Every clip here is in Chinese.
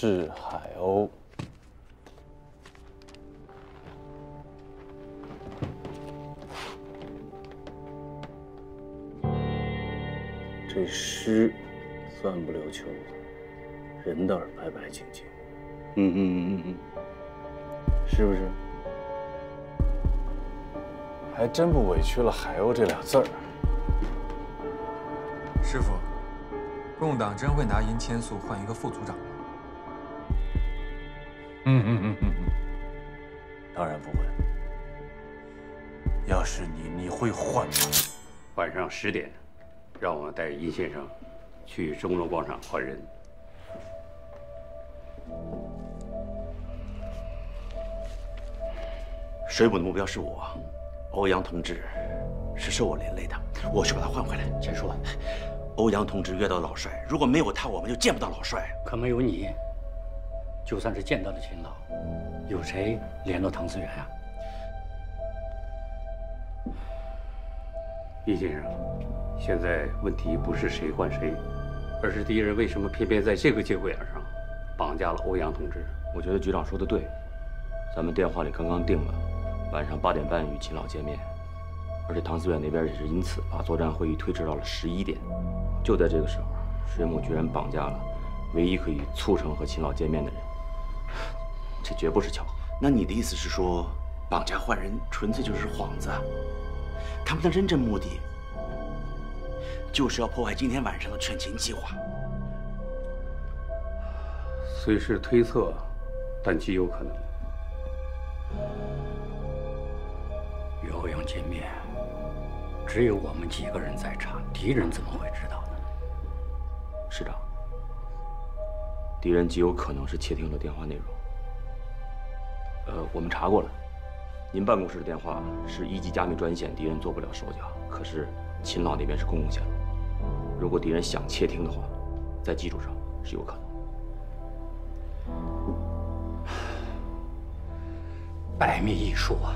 至海鸥。这诗算不溜秋，人倒是白白净净。嗯嗯嗯嗯嗯，是不是？还真不委屈了“海鸥”这俩字儿。师傅，共党真会拿银千素换一个副组长不会。要是你，你会换吗？晚上十点。让我带殷先生去钟楼广场换人。水母的目标是我，欧阳同志是受我连累的，我去把他换回来。钱叔，欧阳同志约到老帅，如果没有他，我们就见不到老帅。可没有你，就算是见到了秦老，有谁联络唐思远啊？易先生。现在问题不是谁换谁，而是敌人为什么偏偏在这个节骨眼上绑架了欧阳同志？我觉得局长说的对，咱们电话里刚刚定了晚上八点半与秦老见面，而且唐思远那边也是因此把作战会议推迟到了十一点。就在这个时候，水母居然绑架了唯一可以促成和秦老见面的人，这绝不是巧合。那你的意思是说，绑架坏人纯粹就是幌子？他们的真正目的？就是要破坏今天晚上的劝秦计划。虽是推测，但极有可能。与欧阳见面，只有我们几个人在场，敌人怎么会知道呢？师长，敌人极有可能是窃听了电话内容。呃，我们查过了，您办公室的电话是一级加密专线，敌人做不了手脚。可是秦老那边是公共线路。如果敌人想窃听的话，在技术上是有可能。百密一疏啊！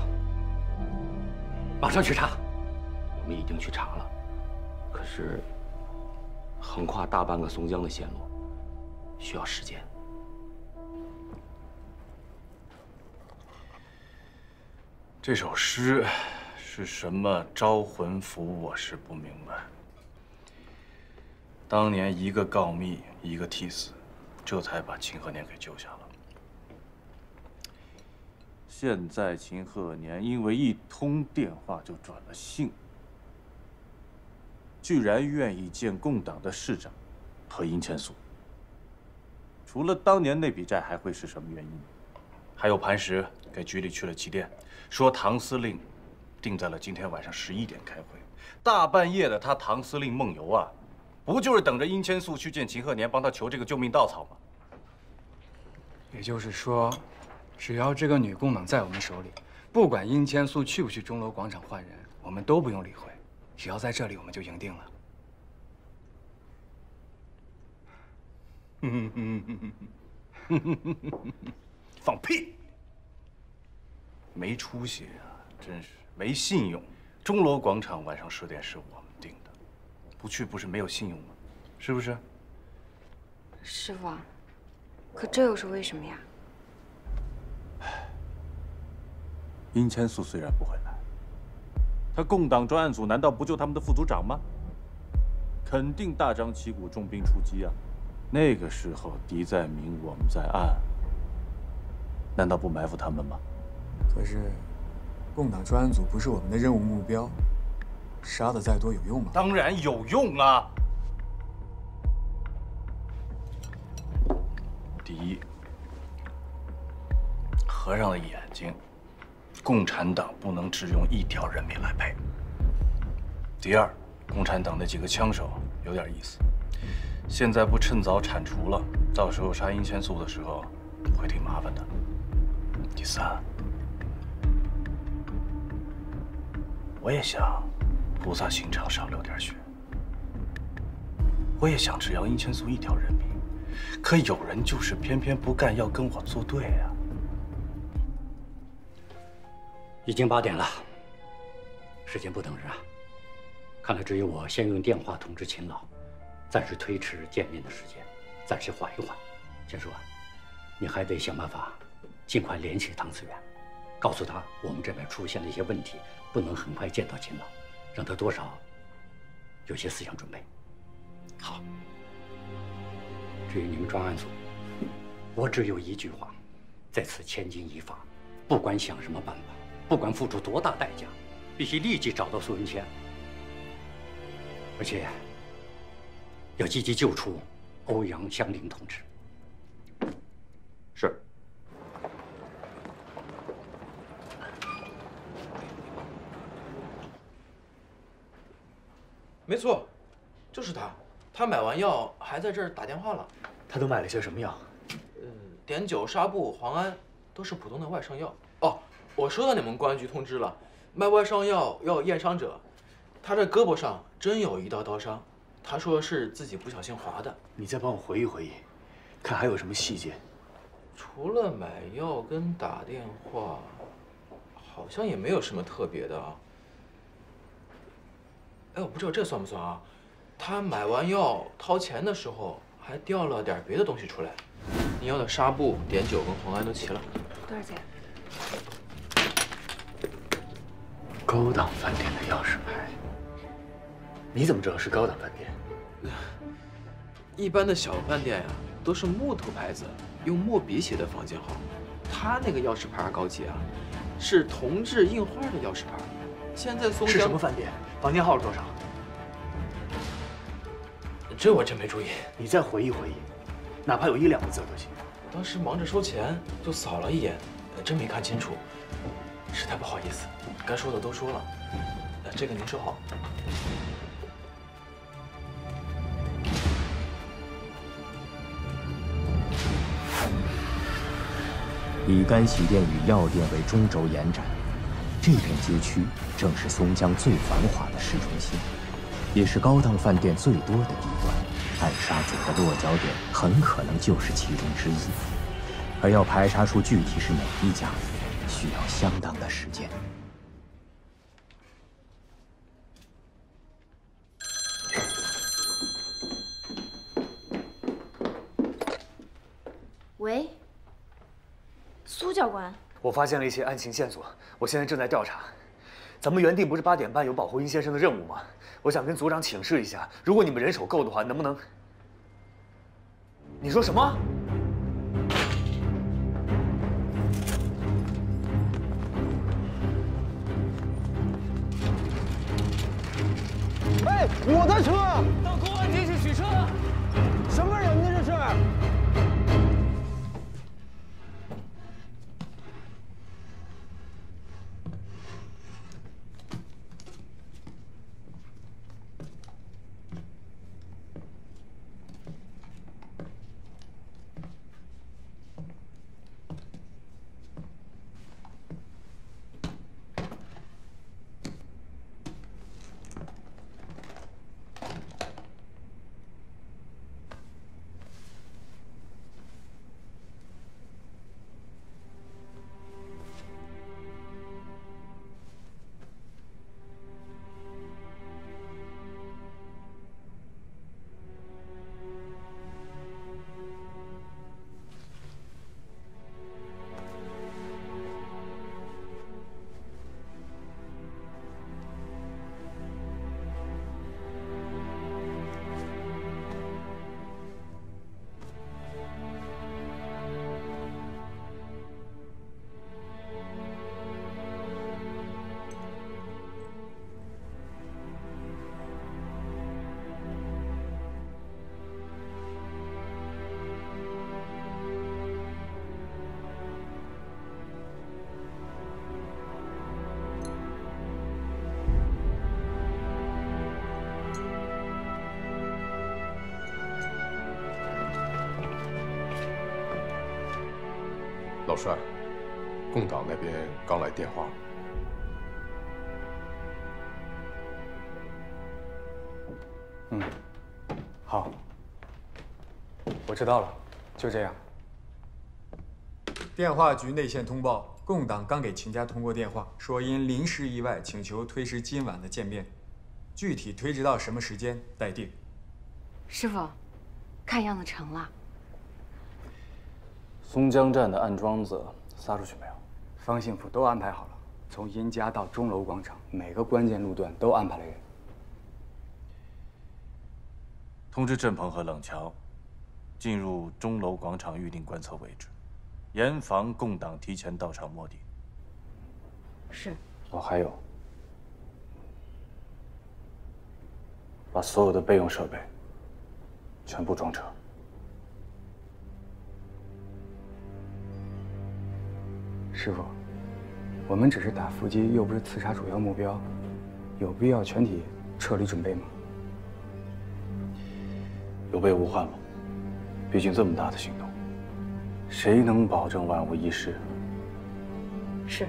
马上去查。我们已经去查了，可是横跨大半个松江的线路需要时间。这首诗是什么招魂符？我是不明白。当年一个告密，一个替死，这才把秦鹤年给救下了。现在秦鹤年因为一通电话就转了性，居然愿意见共党的市长和殷千素。除了当年那笔债，还会是什么原因？还有磐石给局里去了急电，说唐司令定在了今天晚上十一点开会。大半夜的，他唐司令梦游啊！不就是等着殷千素去见秦鹤年，帮他求这个救命稻草吗？也就是说，只要这个女共党在我们手里，不管殷千素去不去钟楼广场换人，我们都不用理会。只要在这里，我们就赢定了。放屁！没出息啊，真是没信用。钟楼广场晚上十点是我们定的。不去不是没有信用吗？是不是？师傅，可这又是为什么呀？殷千素虽然不会来，他共党专案组难道不就他们的副组长吗？肯定大张旗鼓重兵出击啊！那个时候敌在明，我们在暗，难道不埋伏他们吗？可是，共党专案组不是我们的任务目标。杀的再多有用吗？当然有用啊！第一，合上了眼睛，共产党不能只用一条人命来赔。第二，共产党那几个枪手有点意思，现在不趁早铲除了，到时候杀殷千素的时候会挺麻烦的。第三，我也想。菩萨心肠，少流点血。我也想只要殷千素一条人命，可有人就是偏偏不干，要跟我作对啊！已经八点了，时间不等人啊！看来只有我先用电话通知秦老，暂时推迟见面的时间，暂时缓一缓。钱叔啊，你还得想办法尽快联系唐思远，告诉他我们这边出现了一些问题，不能很快见到秦老，让他多少有些思想准备。好。至于你们专案组，我只有一句话：在此千钧一发，不管想什么办法，不管付出多大代价，必须立即找到苏文谦，而且要积极救出欧阳香菱同志。是。没错，就是他。他买完药还在这儿打电话了。他都买了些什么药？呃，碘酒、纱布、磺胺，都是普通的外伤药。哦，我收到你们公安局通知了，卖外伤药要验伤者，他这胳膊上真有一道刀伤，他说是自己不小心划的。你再帮我回忆回忆，看还有什么细节。除了买药跟打电话，好像也没有什么特别的啊。哎，我不知道这算不算啊？他买完药掏钱的时候，还掉了点别的东西出来。你要的纱布、碘酒跟磺胺都齐了。多少钱？高档饭店的钥匙牌。你怎么知道是高档饭店？一般的小饭店呀，都是木头牌子，用墨笔写的房间号。他那个钥匙牌高级啊，是铜制印花的钥匙牌。现在松江是什么饭店？房间号是多少？这我真没注意，你再回忆回忆，哪怕有一两个字都行。我当时忙着收钱，就扫了一眼，真没看清楚，实在不好意思。该说的都说了，这个您收好。以干洗店与药店为中轴延展，这片街区正是松江最繁华的市中心。也是高档饭店最多的地段，暗杀组的落脚点很可能就是其中之一，而要排查出具体是哪一家，需要相当的时间。喂，苏教官，我发现了一些案情线索，我现在正在调查。咱们原定不是八点半有保护殷先生的任务吗？我想跟组长请示一下，如果你们人手够的话，能不能？你说什么？哎，我的车！到公老帅，共党那边刚来电话。嗯，好，我知道了，就这样。电话局内线通报，共党刚给秦家通过电话，说因临时意外，请求推迟今晚的见面，具体推迟到什么时间待定。师傅，看样子成了。松江站的暗桩子撒出去没有？方幸福都安排好了，从殷家到钟楼广场，每个关键路段都安排了人。通知郑鹏和冷桥，进入钟楼广场预定观测位置，严防共党提前到场摸底。是。哦，还有，把所有的备用设备全部装车。师傅，我们只是打伏击，又不是刺杀主要目标，有必要全体撤离准备吗？有备无患吗？毕竟这么大的行动，谁能保证万无一失？是。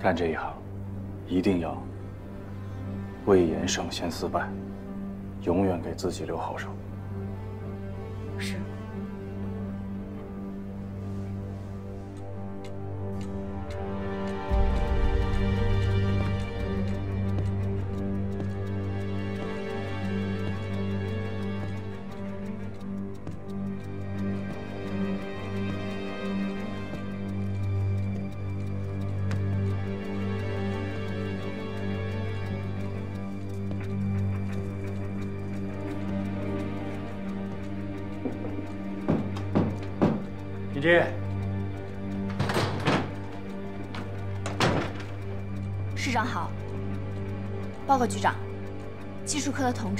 干这一行，一定要魏延胜先四败，永远给自己留后手。是。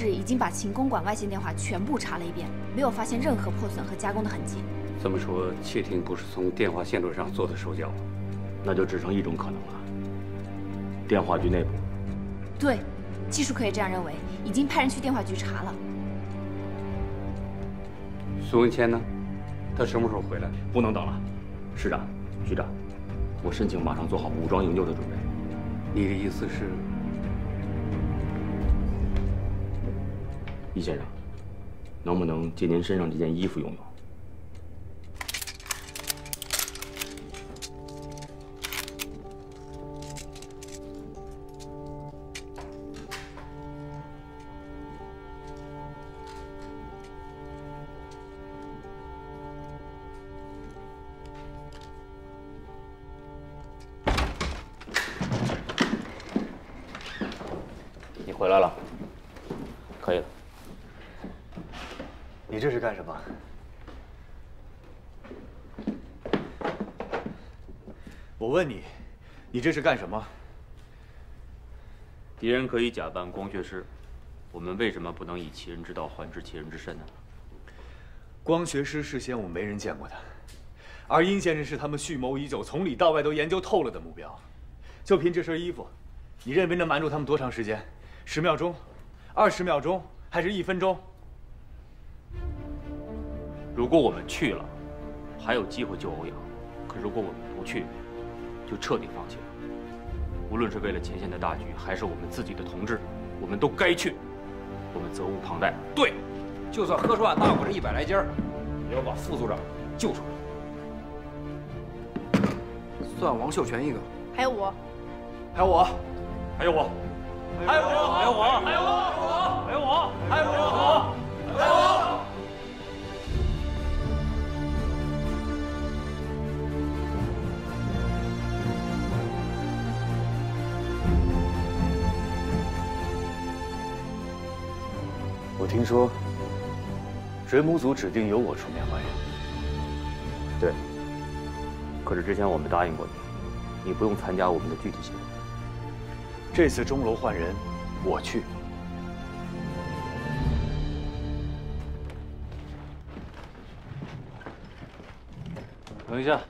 术科的同志已经把秦公馆外线电话全部查了一遍，没有发现任何破损和加工的痕迹。这么说，窃听不是从电话线路上做的手脚，那就只剩一种可能了：电话局内部。对，技术科也这样认为，已经派人去电话局查了。苏文谦呢？他什么时候回来？不能等了，市长、局长，我申请马上做好武装营救的准备。你的意思是？易先生，能不能借您身上这件衣服用用？你这是干什么？敌人可以假扮光学师，我们为什么不能以其人之道还治其人之身呢？光学师事先我们没人见过他，而殷先生是他们蓄谋已久、从里到外都研究透了的目标。就凭这身衣服，你认为能瞒住他们多长时间？十秒钟、二十秒钟，还是一分钟？如果我们去了，还有机会救欧阳；可如果我们不去，就彻底放弃了。无论是为了前线的大局，还是我们自己的同志，我们都该去。我们责无旁贷。对，就算喝出俺大伙这一百来斤儿，也要把副组长救出来。算王秀全一个，还有我，还有我，还有我，还有我，还有我，还有我，还有我，还有我，还有我。我听说，水母组指定由我出面换人。对。可是之前我们答应过你，你不用参加我们的具体行动。这次钟楼换人，我去。等一下，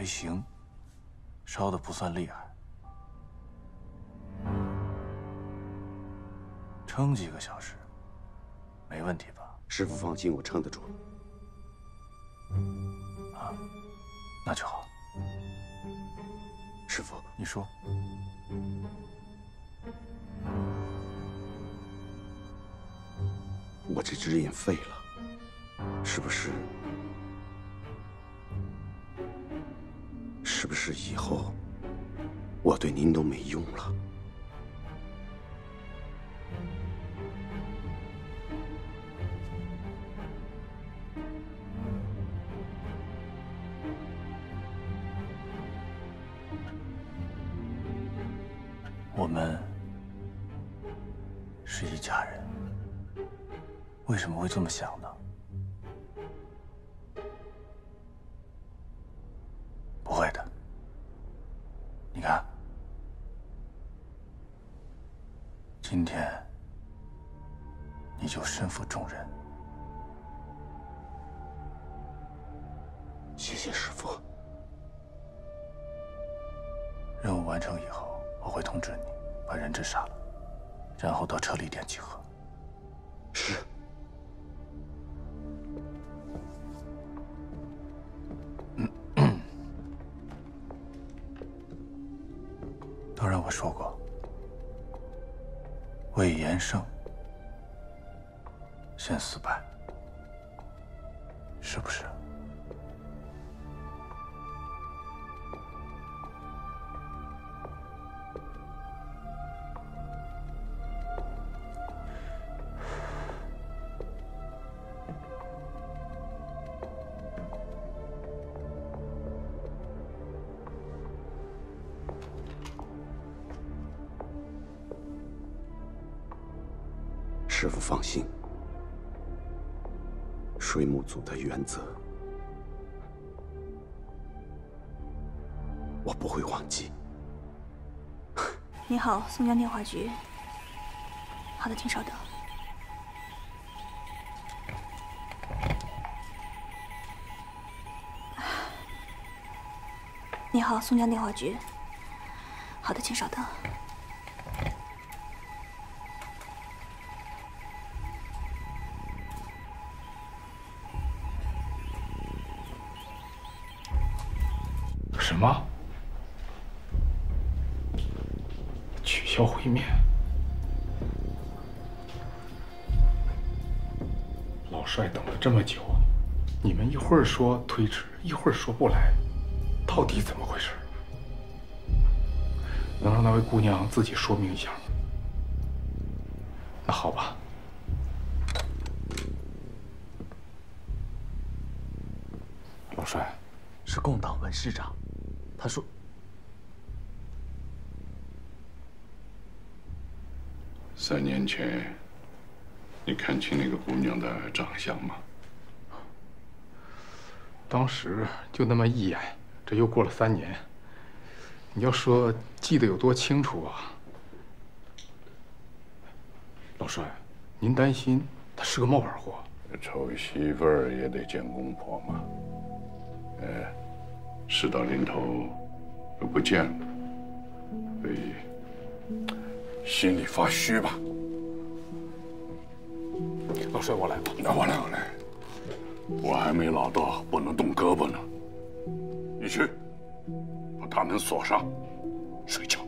还行，烧的不算厉害，撑几个小时，没问题吧？师傅放心，我撑得住。啊，那就好。师傅，你说，我这只眼废了，是不是？是以后我对您都没用了？我们是一家人，为什么会这么想呢？不会的，你看，今天你就身负重任，谢谢师傅。任务完成以后，我会通知你，把人质杀了，然后到撤离点集合。是。说过，魏延胜先死败，是不是？原则我不会忘记。你好，松江电话局。好的，请稍等。你好，松江电话局。好的，请稍等。什么？取消会面？老帅等了这么久，你们一会儿说推迟，一会儿说不来，到底怎么回事？能让那位姑娘自己说明一下吗？那好吧。老帅，是共党文市长，他说。三年前，你看清那个姑娘的长相吗？当时就那么一眼，这又过了三年。你要说记得有多清楚啊？老帅，您担心她是个冒牌货？丑媳妇儿也得见公婆嘛。哎，事到临头又不见了，所以心里发虚吧。老帅，我来吧。那我来，我来。我还没老到不能动胳膊呢。你去，把大门锁上，睡觉。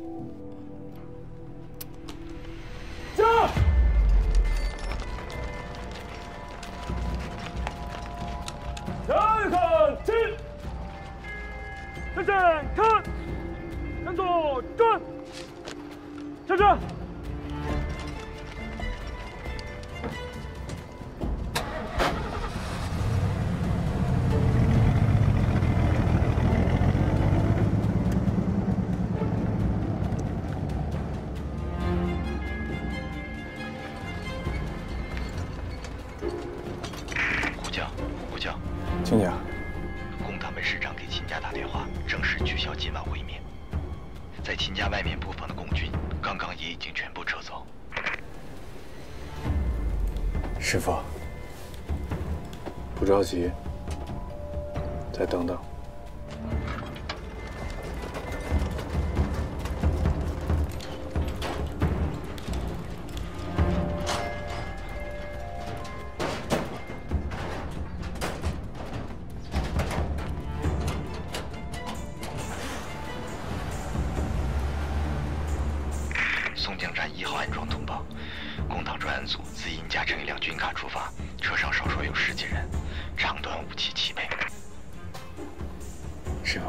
驾！向看齐，向前看，向左转，下车。军卡出发，车上少说有十几人，长短武器齐备。师傅，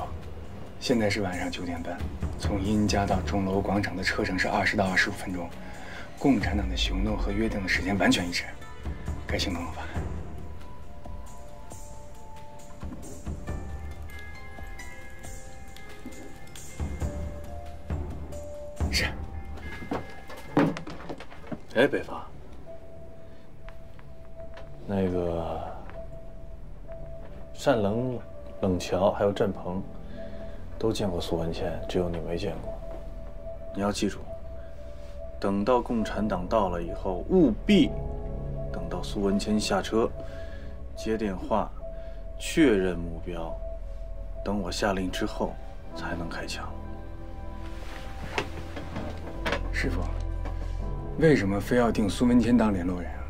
现在是晚上九点半，从殷家到钟楼广场的车程是二十到二十五分钟，共产党的行动和约定的时间完全一致，该行动了吧？还有振鹏，都见过苏文谦，只有你没见过。你要记住，等到共产党到了以后，务必等到苏文谦下车，接电话，确认目标，等我下令之后，才能开枪。师傅，为什么非要定苏文谦当联络人啊？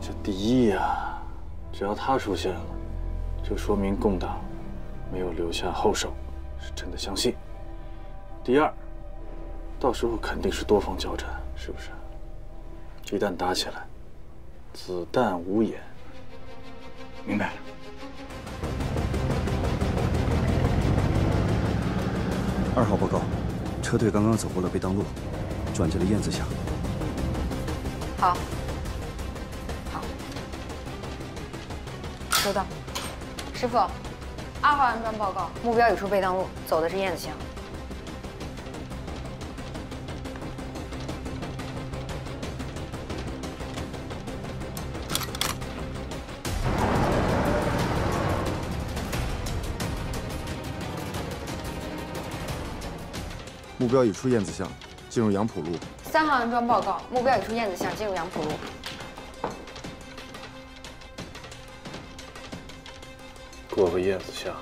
这第一呀，只要他出现了，就说明共党没有留下后手，是真的相信。第二，到时候肯定是多方交战，是不是？一旦打起来，子弹无眼。明白了。二号报告，车队刚刚走过了贝当路，转进了燕子峡。好，收到。师傅，二号安装报告，目标已出备当路，走的是燕子巷。目标已出燕子巷，进入杨浦路。三号安装报告，目标已出燕子巷，进入杨浦路。做个燕子巷，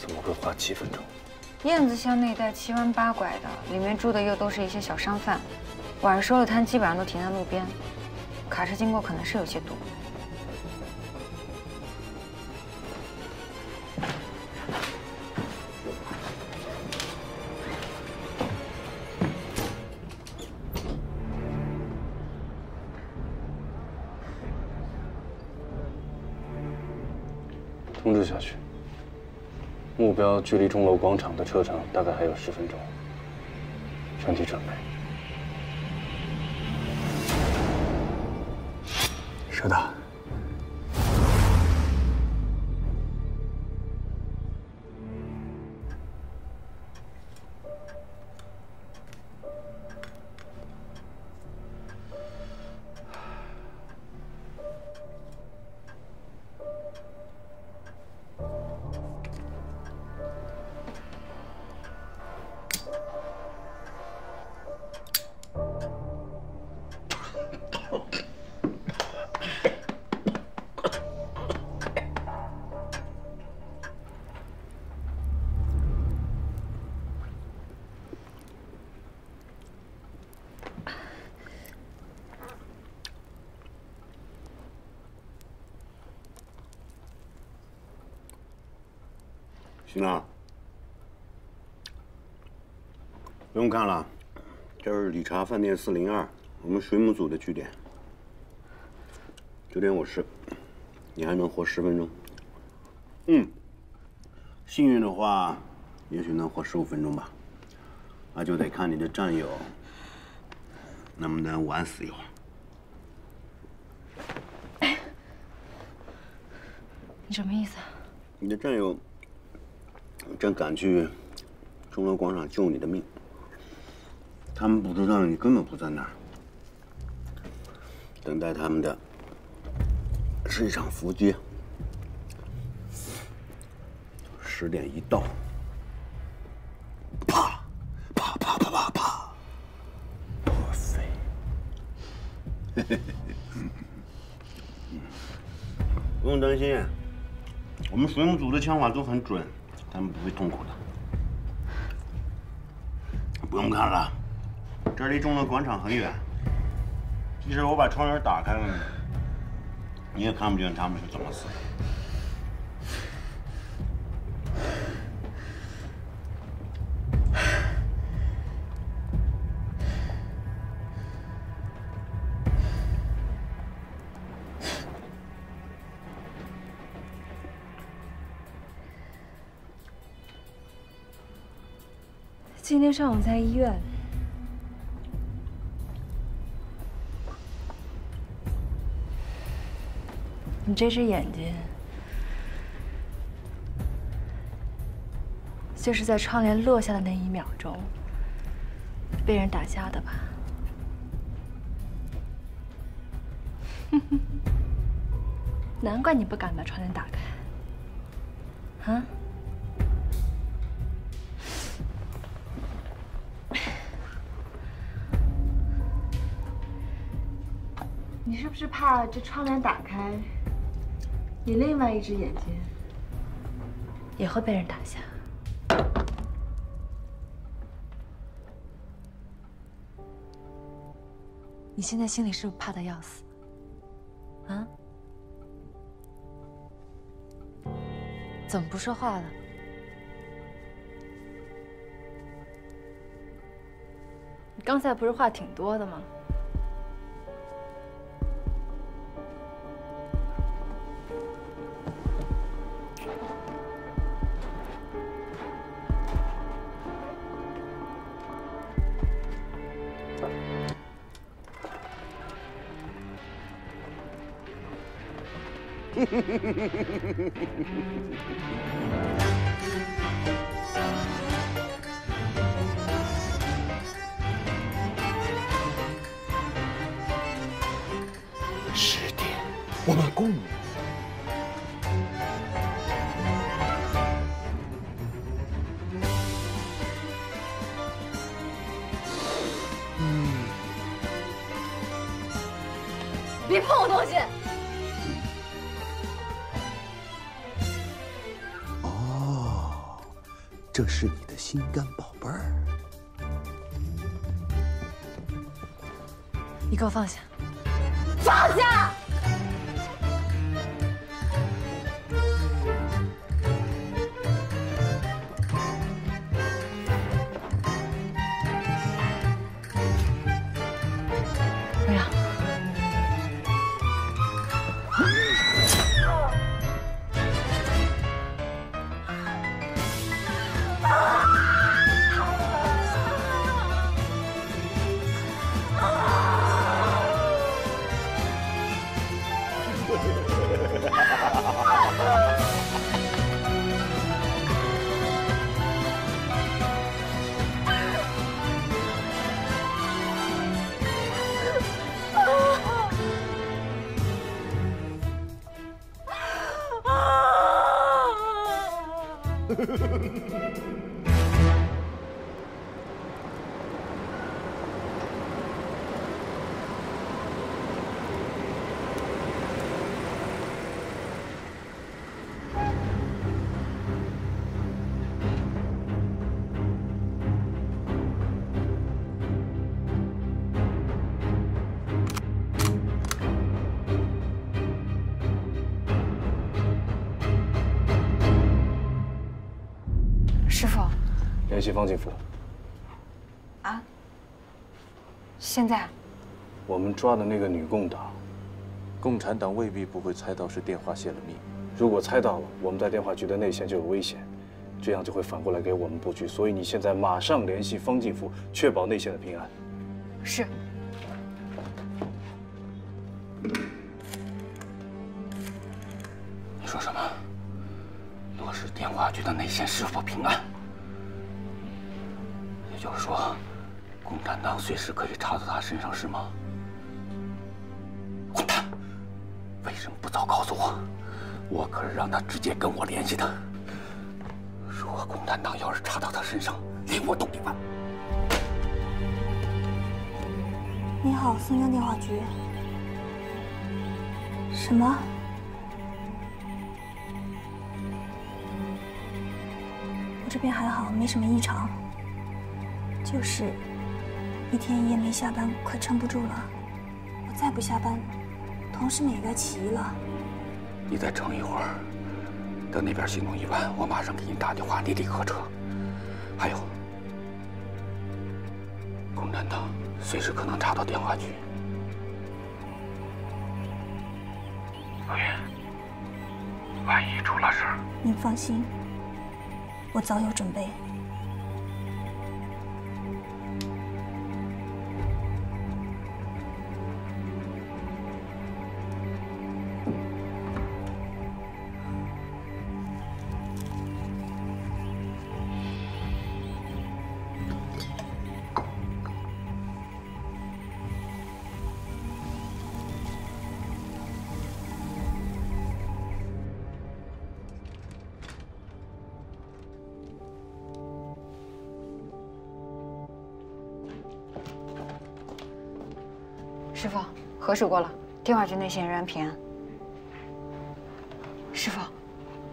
怎么会花七分钟？燕子巷那一带七弯八拐的，里面住的又都是一些小商贩，晚上收了摊基本上都停在路边，卡车经过可能是有些堵。下去，目标距离钟楼广场的车程大概还有十分钟，全体准备。收到。用看了，这是理查饭店四零二，我们水母组的据点。九点五十，你还能活十分钟。嗯，幸运的话，也许能活十五分钟吧。那就得看你的战友能不能晚死一会儿。你什么意思啊？你的战友正赶去钟楼广场救你的命，他们不知道你根本不在那儿，等待他们的是一场伏击。十点一到，啪啪啪啪啪啪，破飞。不用担心。我们水母组的枪法都很准，他们不会痛苦的。不用看了，这离中乐广场很远。即使我把窗帘打开了，你也看不见他们是怎么死的。今天上午在医院，这只眼睛，就是在窗帘落下的那一秒钟被人打瞎的吧？难怪你不敢把窗帘打开，啊？你是不是怕这窗帘打开？你另外一只眼睛也会被人打瞎。你现在心里是不是怕的要死？啊？怎么不说话了？你刚才不是话挺多的吗？フフフフフ。是你的心肝宝贝儿。你给我放下！放下！联系方进福，啊？现在？我们抓的那个女共党，共产党未必不会猜到是电话泄了密。如果猜到了，我们在电话局的内线就有危险，这样就会反过来给我们布局。所以你现在马上联系方进福，确保内线的平安。是。你说什么？落实电话局的内线是否平安？共产党随时可以查到他身上，是吗？混蛋！为什么不早告诉我？我可是让他直接跟我联系的。如果共产党要是查到他身上，连我都得完。你好，松江电话局。什么？我这边还好，没什么异常，就是一天一夜没下班，快撑不住了。我再不下班，同事们也该起疑了。你再撑一会儿，等那边行动一完，我马上给你打电话，你立刻撤。还有，共产党随时可能查到电话局。老袁，万一出了事儿，您放心，我早有准备。师傅，核实过了，电话局内线仍然平安。师傅，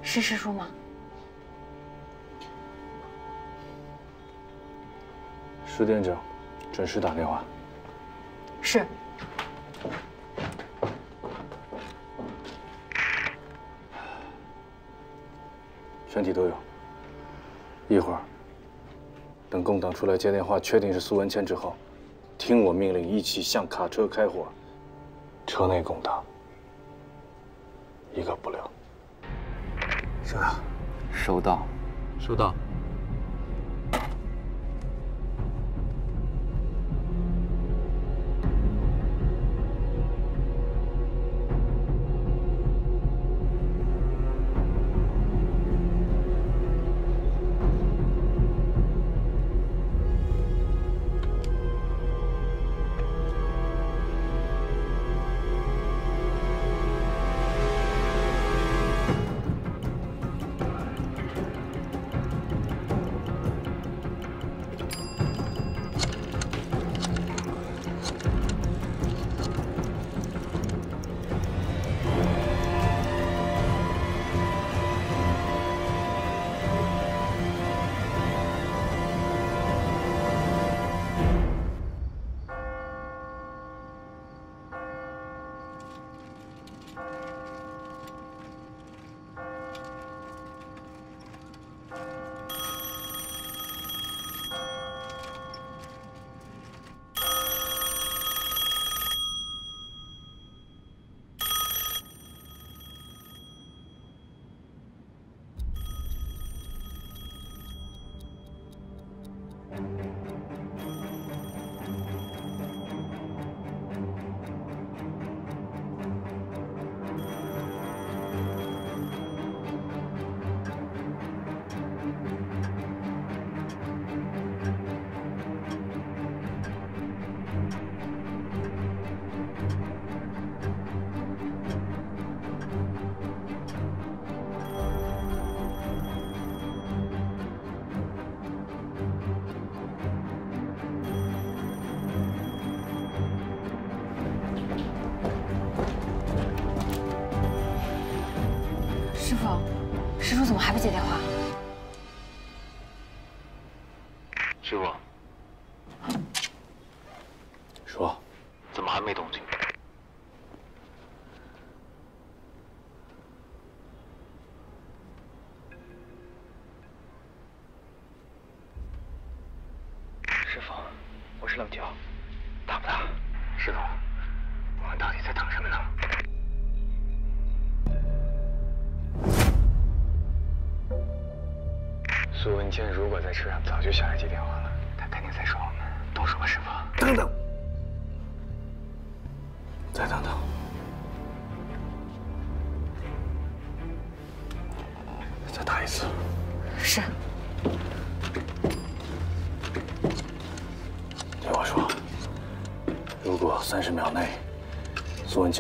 是师叔吗？石店长，准时打电话。是。全体都有。一会儿，等共党出来接电话，确定是苏文谦之后，听我命令，一起向卡车开火，车内共党，一个不留。收到。收到。收到。师傅，师傅怎么还不接电话？师傅，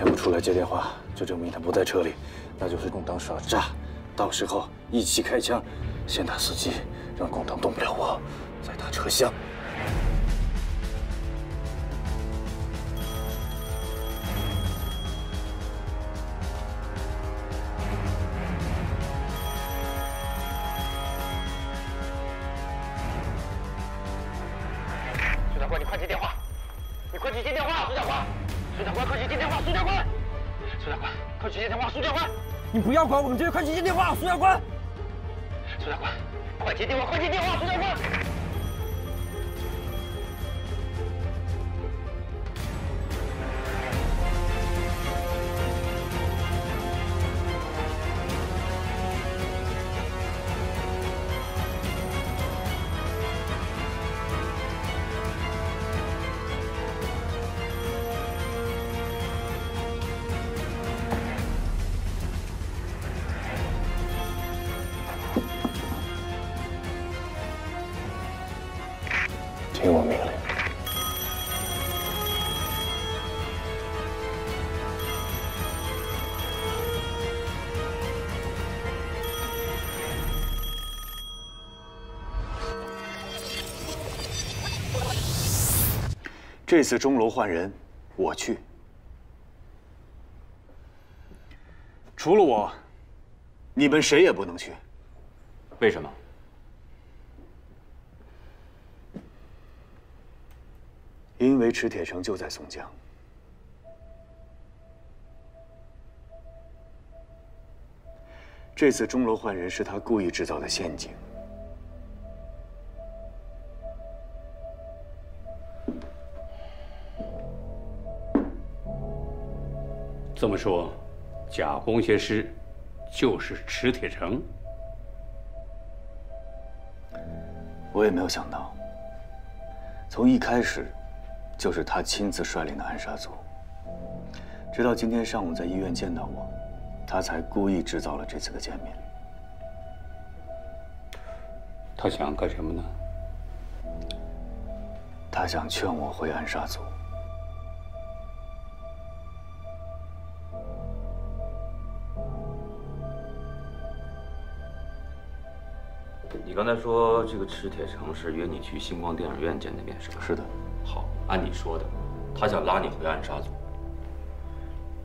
他不出来接电话，就证明他不在车里，那就是共党耍诈。到时候一起开枪，先打司机，让共党动不了我，再打车厢。徐长官，你快接电话！你快去接电话，徐长官！苏长官，快去接电话，苏长官！苏长官，快去接电话，苏长官！你不要管我们这些，快去接电话，苏长官！苏长官，快接电话，快接电话，苏长官！这次钟楼换人，我去。除了我，你们谁也不能去。为什么？因为池铁城就在松江。这次钟楼换人是他故意制造的陷阱。这么说，假工学师就是池铁城？我也没有想到，从一开始就是他亲自率领的暗杀组。直到今天上午在医院见到我，他才故意制造了这次的见面。他想干什么呢？他想劝我回暗杀组。你刚才说这个池铁城是约你去星光电影院见的面是吧？是的。好，按你说的，他想拉你回暗杀组，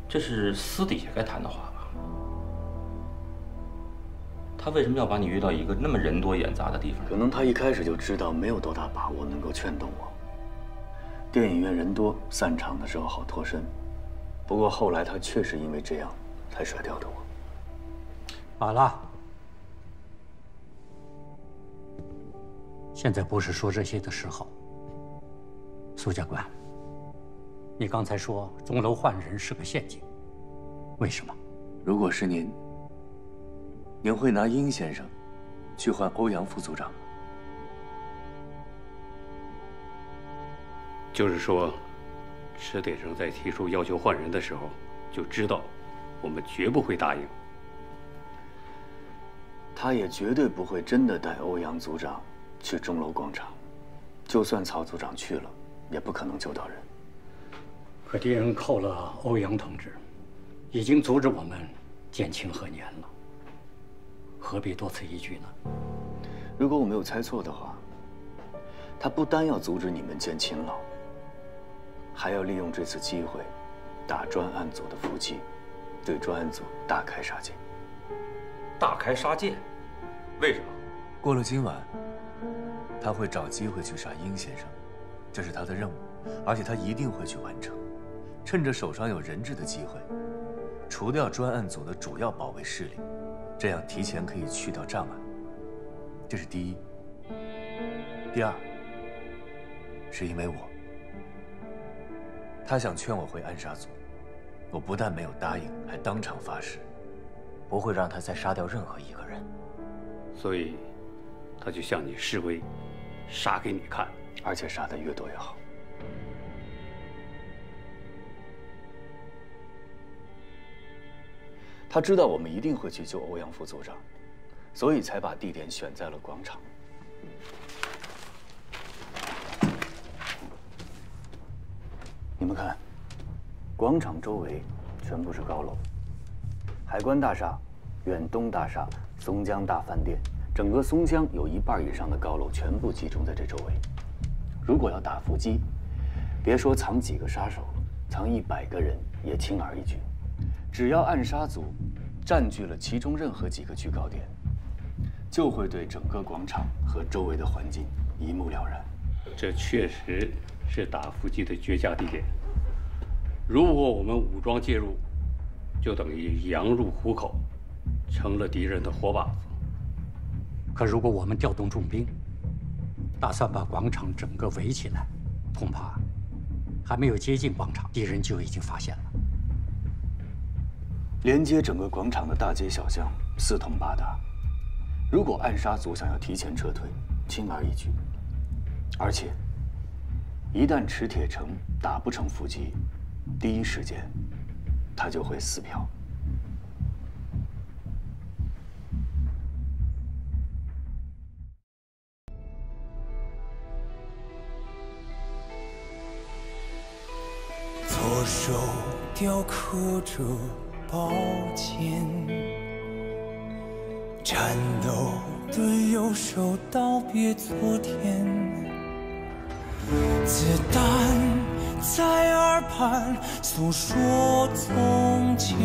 这是私底下该谈的话吧？他为什么要把你约到一个那么人多眼杂的地方？可能他一开始就知道没有多大把握能够劝动我。电影院人多，散场的时候好脱身。不过后来他确实因为这样才甩掉的我。马拉。现在不是说这些的时候。苏教官，你刚才说钟楼换人是个陷阱，为什么？如果是您，您会拿殷先生去换欧阳副组长吗？就是说，池铁生在提出要求换人的时候，就知道我们绝不会答应。他也绝对不会真的带欧阳组长。去钟楼广场，就算曹组长去了，也不可能救到人。可敌人扣了欧阳同志，已经阻止我们见清河年了，何必多此一举呢？如果我没有猜错的话，他不单要阻止你们见秦老，还要利用这次机会，打专案组的伏击，对专案组大开杀戒。大开杀戒？为什么？过了今晚。他会找机会去杀殷先生，这是他的任务，而且他一定会去完成。趁着手上有人质的机会，除掉专案组的主要保卫势力，这样提前可以去掉障碍。这是第一。第二，是因为我，他想劝我回暗杀组，我不但没有答应，还当场发誓，不会让他再杀掉任何一个人。所以，他就向你示威。杀给你看，而且杀的越多越好。他知道我们一定会去救欧阳副组长，所以才把地点选在了广场。你们看，广场周围全部是高楼，海关大厦、远东大厦、松江大饭店。整个松江有一半以上的高楼全部集中在这周围，如果要打伏击，别说藏几个杀手了，藏一百个人也轻而易举。只要暗杀组占据了其中任何几个居高点，就会对整个广场和周围的环境一目了然。这确实是打伏击的绝佳地点。如果我们武装介入，就等于羊入虎口，成了敌人的活靶子。可如果我们调动重兵，打算把广场整个围起来，恐怕还没有接近广场，敌人就已经发现了。连接整个广场的大街小巷四通八达，如果暗杀组想要提前撤退，轻而易举。而且，一旦池铁城打不成伏击，第一时间他就会撕票。雕刻着宝剑，颤抖的右手道别昨天。子弹在耳畔诉说从前。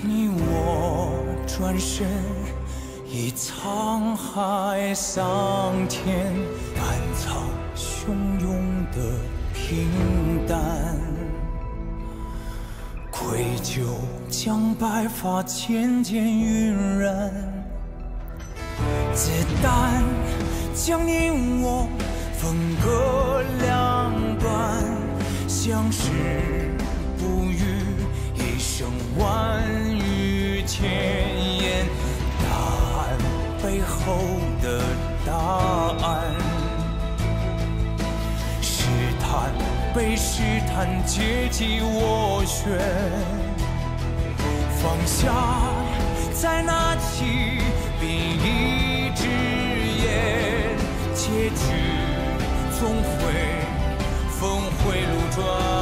你我转身，已沧海桑田，暗藏汹涌的平淡。愧疚将白发渐渐晕染，子弹将你我分割两端，相识不语，一生万语千言，答案背后的答案，试探被试探结级斡旋，放下再拿起另一支烟，结局总会峰回路转。